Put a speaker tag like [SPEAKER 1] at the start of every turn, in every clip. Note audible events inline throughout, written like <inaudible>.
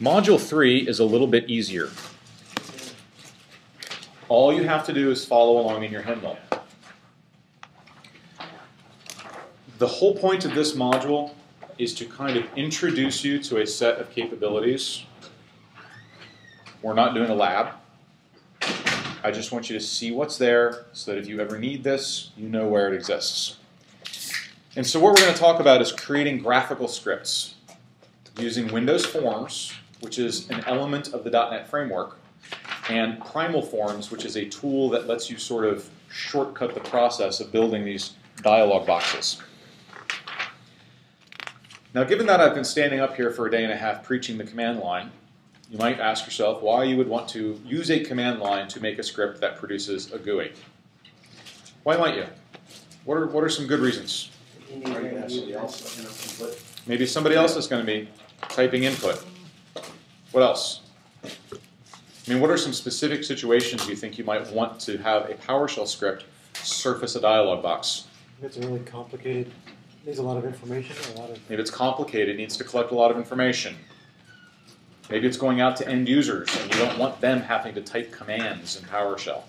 [SPEAKER 1] Module 3 is a little bit easier. All you have to do is follow along in your hymnal. The whole point of this module is to kind of introduce you to a set of capabilities. We're not doing a lab. I just want you to see what's there so that if you ever need this, you know where it exists. And so what we're going to talk about is creating graphical scripts using Windows Forms, which is an element of the .NET framework, and Primal Forms, which is a tool that lets you sort of shortcut the process of building these dialog boxes. Now, given that I've been standing up here for a day and a half preaching the command line, you might ask yourself why you would want to use a command line to make a script that produces a GUI. Why might you? What are, what are some good reasons? Maybe somebody else is going to be typing input. What else? I mean, what are some specific situations you think you might want to have a PowerShell script surface a dialog box?
[SPEAKER 2] It's really complicated. Needs a lot of information. A lot of.
[SPEAKER 1] Maybe it's complicated. It needs to collect a lot of information. Maybe it's going out to end users, and you don't want them having to type commands in PowerShell.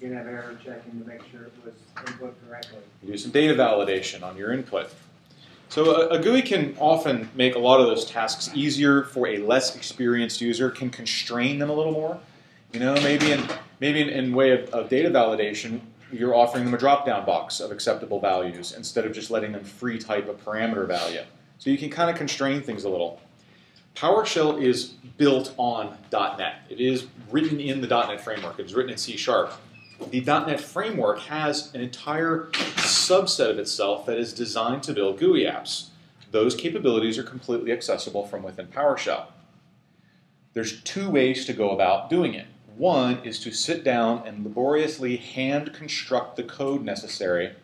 [SPEAKER 3] You can have error checking to make sure it was input correctly.
[SPEAKER 1] You do some data validation on your input. So a, a, GUI can often make a lot of those tasks easier for a less experienced user, can constrain them a little more. You know, maybe in maybe in, in way of, of data validation, you're offering them a drop-down box of acceptable values instead of just letting them free type a parameter value. So you can kind of constrain things a little. PowerShell is built on .NET. It is written in the .NET framework. It's written in C Sharp. The .NET framework has an entire subset of itself that is designed to build GUI apps. Those capabilities are completely accessible from within PowerShell. There's two ways to go about doing it. One is to sit down and laboriously hand construct the code necessary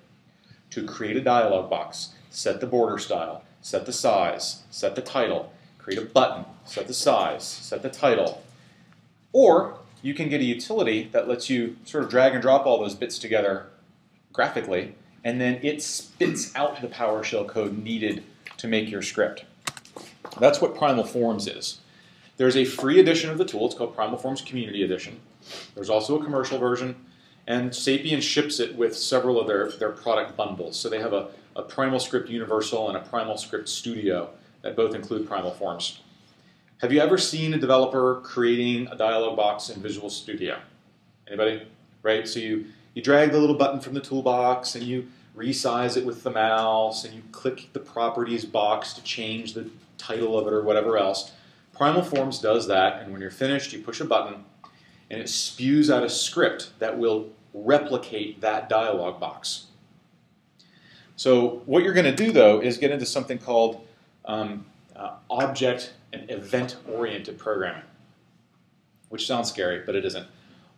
[SPEAKER 1] to create a dialog box, set the border style, set the size, set the title, create a button, set the size, set the title. Or you can get a utility that lets you sort of drag and drop all those bits together graphically, and then it spits out the PowerShell code needed to make your script. That's what Primal Forms is. There's a free edition of the tool. It's called Primal Forms Community Edition. There's also a commercial version, and Sapien ships it with several of their, their product bundles. So they have a, a Primal Script Universal and a Primal Script Studio that both include Primal Forms. Have you ever seen a developer creating a dialog box in Visual Studio? Anybody? Right? So you, you drag the little button from the toolbox and you resize it with the mouse and you click the properties box to change the title of it or whatever else. Primal Forms does that, and when you're finished, you push a button, and it spews out a script that will replicate that dialog box. So what you're going to do, though, is get into something called um, uh, object and event-oriented programming, which sounds scary, but it isn't.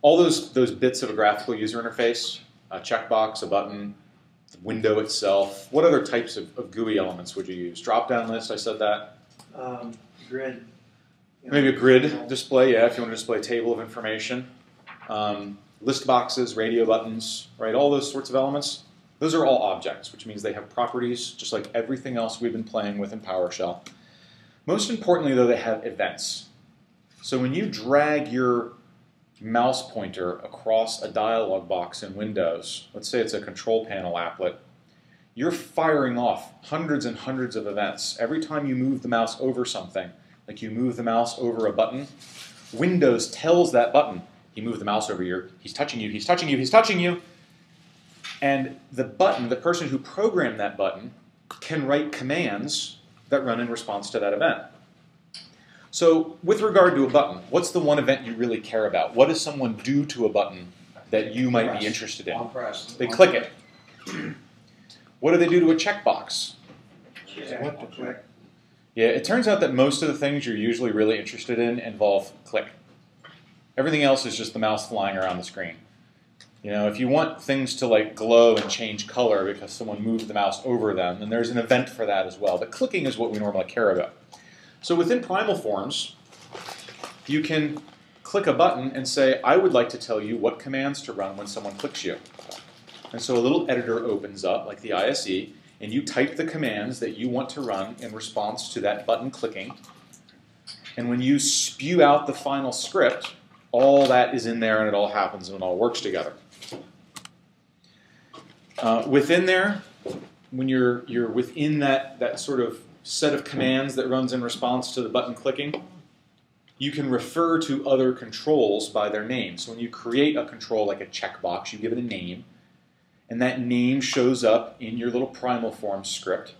[SPEAKER 1] All those, those bits of a graphical user interface, a checkbox, a button, the window itself, what other types of, of GUI elements would you use? Drop-down list, I said that.
[SPEAKER 3] Um, grid.
[SPEAKER 1] Maybe a grid display, yeah, if you want to display a table of information. Um, list boxes, radio buttons, right, all those sorts of elements. Those are all objects, which means they have properties just like everything else we've been playing with in PowerShell. Most importantly, though, they have events. So when you drag your mouse pointer across a dialog box in Windows, let's say it's a control panel applet, you're firing off hundreds and hundreds of events. Every time you move the mouse over something, like you move the mouse over a button, Windows tells that button, he moved the mouse over here, he's touching you, he's touching you, he's touching you. And the button, the person who programmed that button, can write commands that run in response to that event. So with regard to a button, what's the one event you really care about? What does someone do to a button that you might
[SPEAKER 4] Press.
[SPEAKER 1] be interested in?
[SPEAKER 4] Press.
[SPEAKER 1] They
[SPEAKER 4] On
[SPEAKER 1] click
[SPEAKER 4] press.
[SPEAKER 1] it. <clears throat> What do they do to a checkbox?
[SPEAKER 3] Yeah,
[SPEAKER 2] What the-
[SPEAKER 3] click.
[SPEAKER 1] Yeah, it turns out that most of the things you're usually really interested in involve click. Everything else is just the mouse flying around the screen. You know, if you want things to like glow and change color because someone moved the mouse over them, then there's an event for that as well. But clicking is what we normally care about. So within Primal Forms, you can click a button and say, I would like to tell you what commands to run when someone clicks you. And so a little editor opens up, like the ISE, and you type the commands that you want to run in response to that button clicking. And when you spew out the final script, all that is in there and it all happens and it all works together. Uh, within there, when you're, you're within that, that sort of set of commands that runs in response to the button clicking, you can refer to other controls by their name. So when you create a control like a checkbox, you give it a name, and that name shows up in your little primal form script.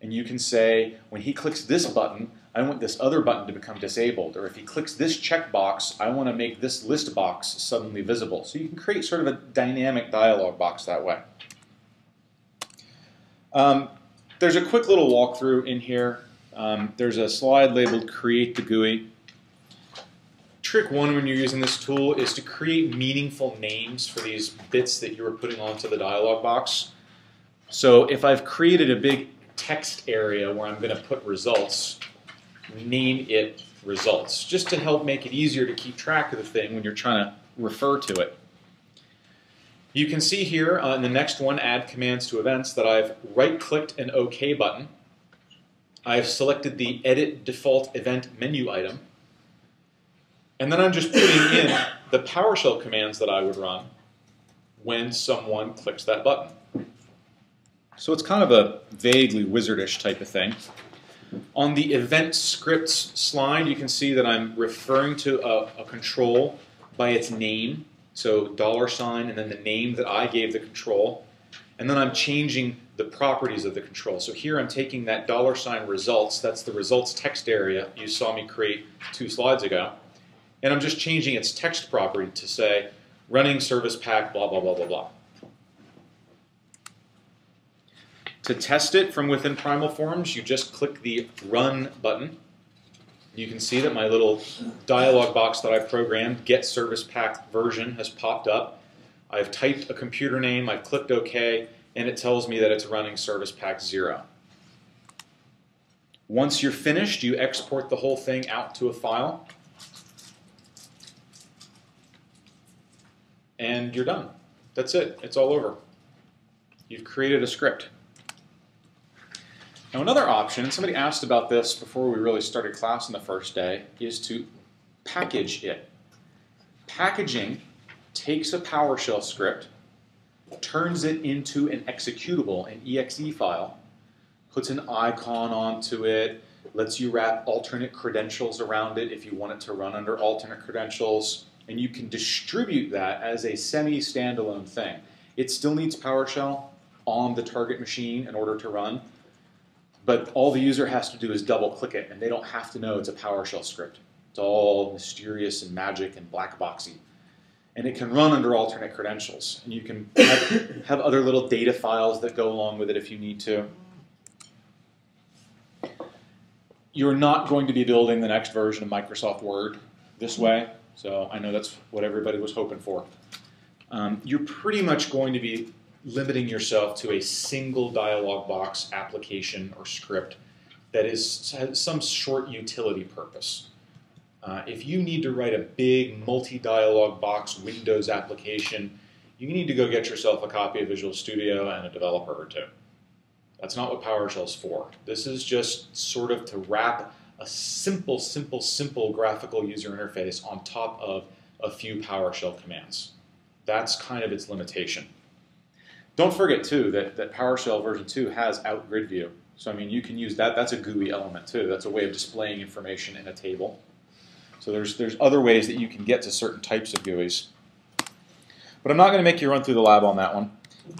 [SPEAKER 1] And you can say, when he clicks this button, I want this other button to become disabled. Or if he clicks this checkbox, I want to make this list box suddenly visible. So you can create sort of a dynamic dialog box that way. Um, there's a quick little walkthrough in here. Um, there's a slide labeled Create the GUI. Trick one when you're using this tool is to create meaningful names for these bits that you are putting onto the dialog box. So if I've created a big text area where I'm going to put results, name it results, just to help make it easier to keep track of the thing when you're trying to refer to it. You can see here uh, the next one, Add Commands to Events, that I've right-clicked an OK button. I've selected the Edit Default Event menu item. And then I'm just putting in the PowerShell commands that I would run when someone clicks that button. So it's kind of a vaguely wizardish type of thing. On the event scripts slide, you can see that I'm referring to a, a control by its name. So dollar sign and then the name that I gave the control. And then I'm changing the properties of the control. So here I'm taking that dollar sign results, that's the results text area you saw me create two slides ago, and I'm just changing its text property to say running service pack blah blah blah blah blah. To test it from within Primal Forms, you just click the Run button, you can see that my little dialog box that I programmed, get service pack version, has popped up. I've typed a computer name, I've clicked OK, and it tells me that it's running service pack 0. Once you're finished, you export the whole thing out to a file. And you're done. That's it. It's all over. You've created a script. Now another option, and somebody asked about this before we really started class on the first day, is to package it. Packaging takes a PowerShell script, turns it into an executable, an exe file, puts an icon onto it, lets you wrap alternate credentials around it if you want it to run under alternate credentials, and you can distribute that as a semi-standalone thing. It still needs PowerShell on the target machine in order to run, but all the user has to do is double click it, and they don't have to know it's a PowerShell script. It's all mysterious and magic and black boxy. And it can run under alternate credentials. And you can have, <coughs> have other little data files that go along with it if you need to. You're not going to be building the next version of Microsoft Word this way. So I know that's what everybody was hoping for. Um, you're pretty much going to be limiting yourself to a single dialog box application or script that is has some short utility purpose. Uh, if you need to write a big multi-dialog box Windows application, you need to go get yourself a copy of Visual Studio and a developer or two. That's not what PowerShell is for. This is just sort of to wrap a simple, simple, simple graphical user interface on top of a few PowerShell commands. That's kind of its limitation. Don't forget too that, that PowerShell version 2 has out grid view. So I mean you can use that, that's a GUI element too. That's a way of displaying information in a table. So there's, there's other ways that you can get to certain types of GUIs. But I'm not going to make you run through the lab on that one.